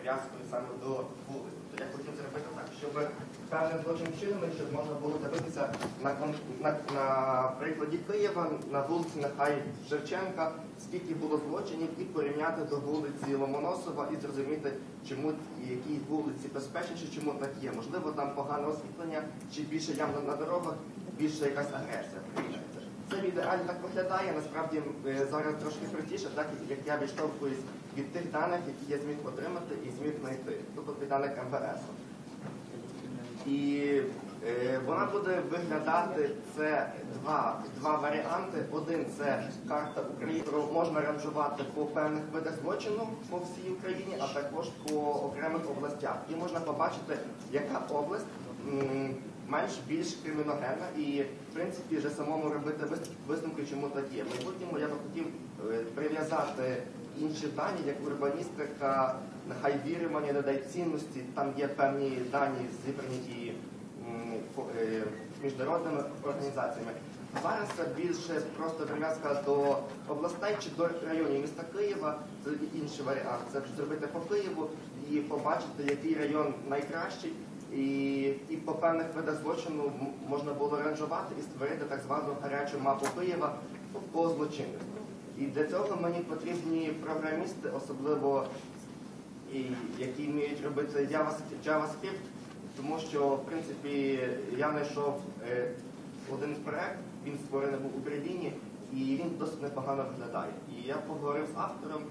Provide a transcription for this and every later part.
прив'язкою саме до вулиць. Тобто я хотів зробити так, щоб певним злочинним чином, щоб можна було дивитися на, на, на прикладі Києва, на вулиці нехай Шевченка, скільки було злочинів, і порівняти до вулиці Ломоносова і зрозуміти, чому які вулиці безпечніші, чому так є. Можливо, там погане освітлення, чи більше ям на дорогах, більше якась агресія. Це в ідеалі виглядає. Насправді е, зараз трошки простіше, так як я відштовхуюсь від тих даних, які я зміг отримати і зміг знайти, тобто від даних МВС. І е, вона буде виглядати це два, два варіанти. Один це карта України, яку можна ранжувати по певних видах злочину по всій Україні, а також по окремих областях. І можна побачити, яка область менш більш криміногенна, і в принципі вже самому робити вис- висновки, чому так є. Майбутньому я би хотів е, прив'язати інші дані, як урбаністика, нехай вірювання, додай цінності. Там є певні дані зібрані е, міжнародними організаціями. Зараз це більше просто прив'язка до областей чи до районів міста Києва. Це інший варіант. Це зробити по Києву і побачити, який район найкращий. І, і по певних видах злочину можна було ранжувати і створити так звану гарячу мапу Києва по- по. І для цього мені потрібні програмісти, особливо і, які вміють робити JavaScript, тому що в принципі я знайшов е, один проект, він створений був у Берліні, і він досить непогано виглядає. І я поговорив з автором,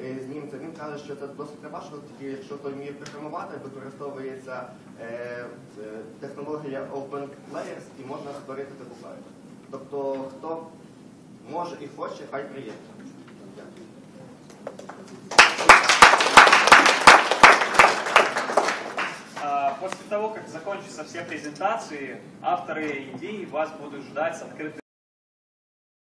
з німцем, він каже, що це досить неважко, тільки якщо той вміє програмувати, використовується е, е, технологія Open Layers і можна створити таку файл. Тобто, хто може і хоче, хай приємно. Дякую. А, После того, как закончатся все презентации, авторы идей вас будут ждать с открытым